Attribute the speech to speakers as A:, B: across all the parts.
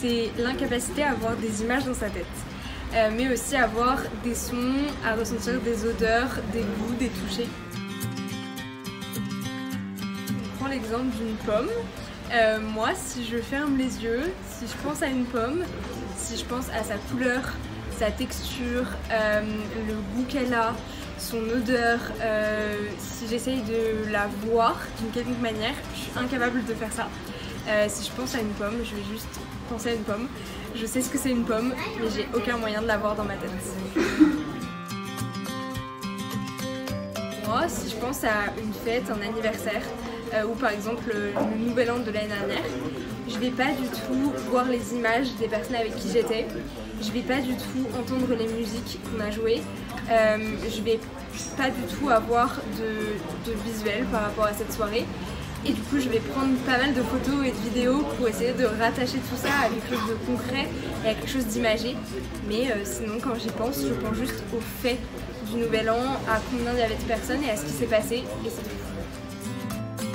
A: c'est l'incapacité à avoir des images dans sa tête, euh, mais aussi à avoir des sons, à ressentir des odeurs, des goûts, des touchés. On prend l'exemple d'une pomme. Euh, moi, si je ferme les yeux, si je pense à une pomme, si je pense à sa couleur, sa texture, euh, le goût qu'elle a, son odeur, si j'essaye de la voir d'une quelconque manière, je suis incapable de faire ça. Euh, si je pense à une pomme, je vais juste penser à une pomme. Je sais ce que c'est une pomme, mais j'ai aucun moyen de la voir dans ma tête. Moi, si je pense à une fête, un anniversaire, euh, ou par exemple le nouvel an de l'année dernière, je vais pas du tout voir les images des personnes avec qui j'étais, je vais pas du tout entendre les musiques qu'on a jouées, euh, je vais pas du tout avoir de visuel par rapport à cette soirée. Et du coup, je vais prendre pas mal de photos et de vidéos pour essayer de rattacher tout ça à quelque chose de concret et à quelque chose d'imagé. Mais euh, sinon, quand j'y pense, je pense juste au fait du Nouvel An, à combien il y avait de personnes et à ce qui s'est passé. Et c'est tout.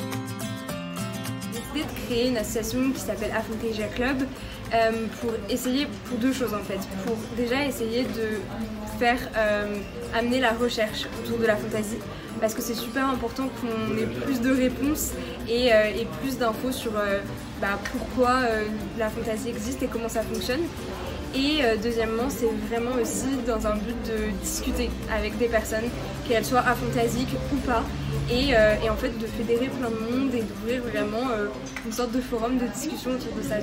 A: J'ai décidé de créer une association qui s'appelle Afantasia Club euh, pour essayer, pour deux choses en fait. Pour déjà essayer de faire euh, amener la recherche autour de la fantaisie parce que c'est super important qu'on ait plus de réponses et, euh, plus d'infos sur euh, bah, pourquoi euh, la fantaisie existe et comment ça fonctionne. Et deuxièmement, c'est vraiment aussi dans un but de discuter avec des personnes, qu'elles soient aphantasiques ou pas, et, et en fait de fédérer plein de monde et d'ouvrir vraiment une sorte de forum de discussion autour de ça.